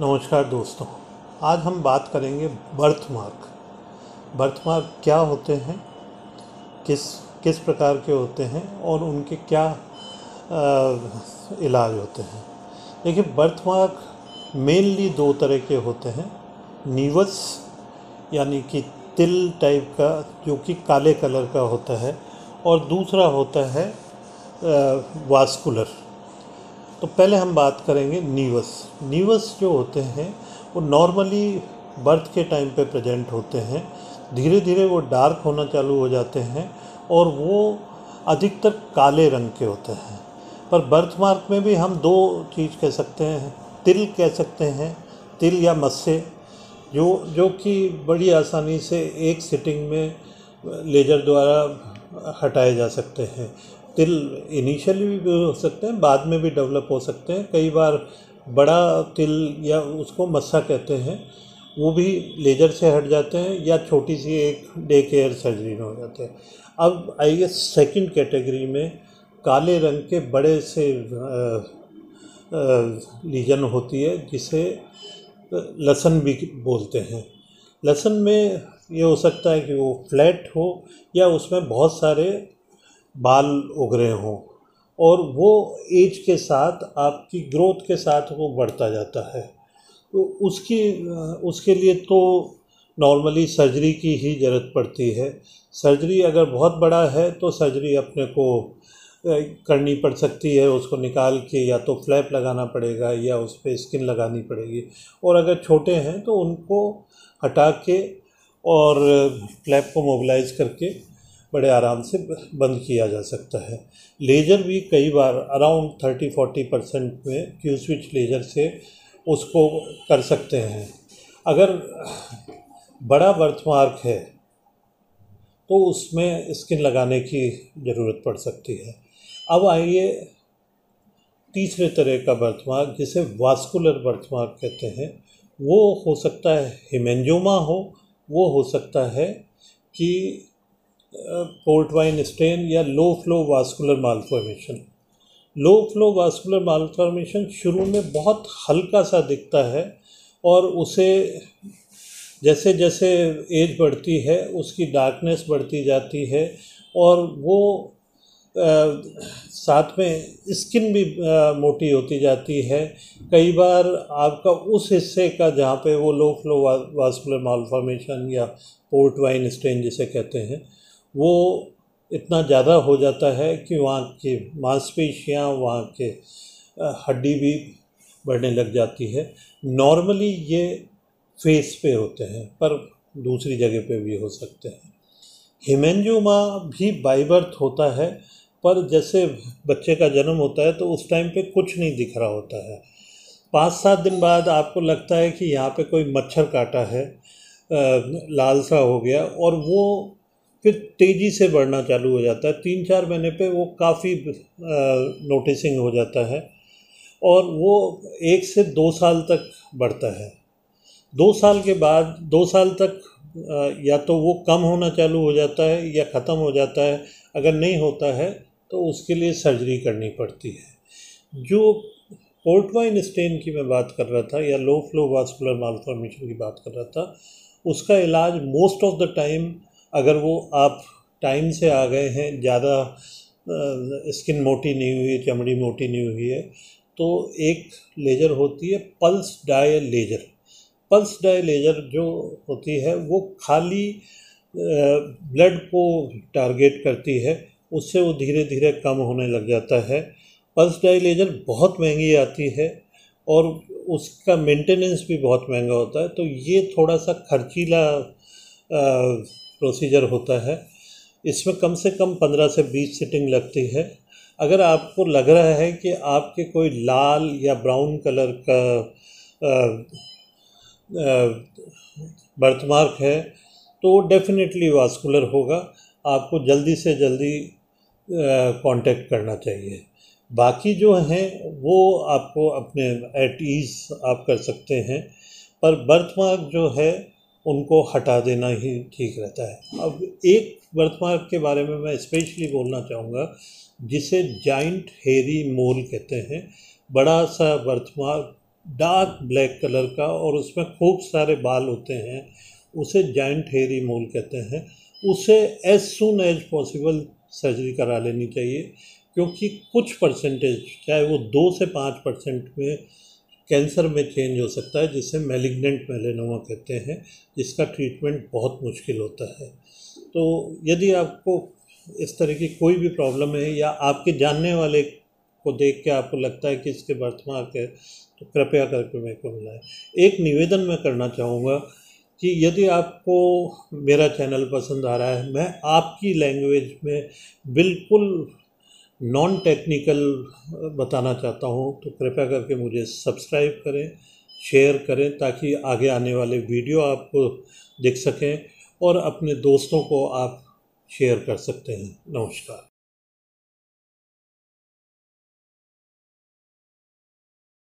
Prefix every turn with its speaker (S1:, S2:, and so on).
S1: नमस्कार दोस्तों आज हम बात करेंगे बर्थ मार्क बर्थ मार्क क्या होते हैं किस किस प्रकार के होते हैं और उनके क्या आ, इलाज होते हैं। देखिए बर्थ मार्क मेनली दो तरह के होते हैं नीवस यानी कि तिल टाइप का जो कि काले कलर का होता है और दूसरा होता है आ, वास्कुलर तो पहले हम बात करेंगे नीवस नीवस जो होते हैं, वो नॉर्मली बर्थ के टाइम पे प्रेजेंट होते हैं। धीरे धीरे वो डार्क होना चालू हो जाते हैं और वो अधिकतर काले रंग के होते हैं। पर बर्थ मार्क में भी हम दो चीज़ कह सकते हैं। तिल कह सकते हैं, तिल या मस्से, जो जो कि बड़ी आसानी से एक सिटिंग में लेजर द्वारा हटाए जा सकते हैं। तिल इनिशियली भी हो सकते हैं, बाद में भी डेवलप हो सकते हैं। कई बार बड़ा तिल या उसको मस्सा कहते हैं, वो भी लेजर से हट जाते हैं या छोटी सी एक डे केयर सर्जरी में हो जाते हैं। अब आइए सेकंड कैटेगरी में काले रंग के बड़े से लीजन होती है, जिसे लसन भी बोलते हैं। लसन में ये हो सकता है कि वो फ्लैट हो या उसमें बहुत सारे बाल उग रहे हों, और वो एज के साथ, आपकी ग्रोथ के साथ वो बढ़ता जाता है। तो उसकी, उसके लिए तो नॉर्मली सर्जरी की ही ज़रूरत पड़ती है। सर्जरी अगर बहुत बड़ा है तो सर्जरी अपने को करनी पड़ सकती है। उसको निकाल के या तो फ्लैप लगाना पड़ेगा, या उस पर स्किन लगानी पड़ेगी। और अगर छोटे हैं तो उनको हटा के और फ्लैप को मोबिलाइज करके बड़े आराम से बंद किया जा सकता है। लेज़र भी कई बार अराउंड थर्टी, फोर्टी परसेंट में क्यू स्विच लेज़र से उसको कर सकते हैं। अगर बड़ा बर्थमार्क है तो उसमें स्किन लगाने की ज़रूरत पड़ सकती है। अब आइए तीसरे तरह का बर्थमार्क जिसे वास्कुलर बर्थमार्क कहते हैं। वो हो सकता है हिमेंजोमा हो, वो हो सकता है कि पोर्ट वाइन स्टेन या low flow vascular malformation low flow vascular malformation शुरू में बहुत हल्का सा दिखता है और उसे जैसे जैसे एज बढ़ती है उसकी डार्कनेस बढ़ती जाती है और वो आ, साथ में स्किन भी आ, मोटी होती जाती है। कई बार आपका उस हिस्से का जहाँ पे वो लो फ्लो वास्कुलर मालफॉर्मेशन या पोर्ट वाइन स्टेन जिसे कहते हैं वो इतना ज़्यादा हो जाता है कि वहाँ की मांसपेशियाँ, वहाँ के हड्डी भी बढ़ने लग जाती है। नॉर्मली ये फेस पे होते हैं, पर दूसरी जगह पे भी हो सकते हैं। हिमेंजोमा भी बाई बर्थ होता है, पर जैसे बच्चे का जन्म होता है तो उस टाइम पे कुछ नहीं दिख रहा होता है। पाँच सात दिन बाद आपको लगता है कि यहाँ पे कोई मच्छर काटा है लाल सा हो गया, और वो फिर तेज़ी से बढ़ना चालू हो जाता है। तीन चार महीने पे वो काफ़ी नोटिसिंग हो जाता है और वो एक से दो साल तक बढ़ता है। दो साल के बाद, दो साल तक या तो वो कम होना चालू हो जाता है या ख़त्म हो जाता है। अगर नहीं होता है तो उसके लिए सर्जरी करनी पड़ती है। जो पोर्टवाइन स्टेन की मैं बात कर रहा था या लो फ्लो वास्कुलर मालफॉर्मेशन की बात कर रहा था, उसका इलाज मोस्ट ऑफ़ द टाइम अगर वो आप टाइम से आ गए हैं, ज़्यादा स्किन मोटी नहीं हुई है, चमड़ी मोटी नहीं हुई है तो एक लेज़र होती है, pulse dye laser. Pulse dye laser जो होती है, वो खाली ब्लड को टारगेट करती है, उससे वो धीरे धीरे कम होने लग जाता है। पल्स डाई लेज़र बहुत महँगी आती है और उसका मेंटेनेंस भी बहुत महँगा होता है तो ये थोड़ा सा खर्चीला प्रोसीजर होता है, इसमें कम से कम पंद्रह से बीस सिटिंग लगती है। अगर आपको लग रहा है कि आपके कोई लाल या ब्राउन कलर का बर्थमार्क है तो वो डेफिनेटली वास्कुलर होगा। आपको जल्दी से जल्दी कांटेक्ट करना चाहिए। बाकी जो हैं, वो आपको अपने एट ईज़ आप कर सकते हैं। पर बर्थमार्क जो है उनको हटा देना ही ठीक रहता है। अब एक बर्थमार्क के बारे में मैं स्पेशली बोलना चाहूँगा, जिसे जाइंट हेरी मोल कहते हैं। बड़ा सा बर्थमार्क डार्क ब्लैक कलर का और उसमें खूब सारे बाल होते हैं, उसे जाइंट हेरी मोल कहते हैं। उसे as soon as possible surgery करा लेनी चाहिए, क्योंकि कुछ परसेंटेज चाहे वो दो से पाँच परसेंट में कैंसर में चेंज हो सकता है, जिसे मेलिग्नेंट मेलेनोमा कहते हैं, जिसका ट्रीटमेंट बहुत मुश्किल होता है। तो यदि आपको इस तरह की कोई भी प्रॉब्लम है या आपके जानने वाले को देख के आपको लगता है कि इसके बर्थमार्क है तो कृपया करके मेरे को मिलाएँ एक निवेदन मैं करना चाहूँगा कि यदि आपको मेरा चैनल पसंद आ रहा है, मैं आपकी लैंग्वेज में बिल्कुल नॉन टेक्निकल बताना चाहता हूँ तो कृपया करके मुझे सब्सक्राइब करें शेयर करें, ताकि आगे आने वाले वीडियो आपको दिख सकें और अपने दोस्तों को आप शेयर कर सकते हैं। नमस्कार।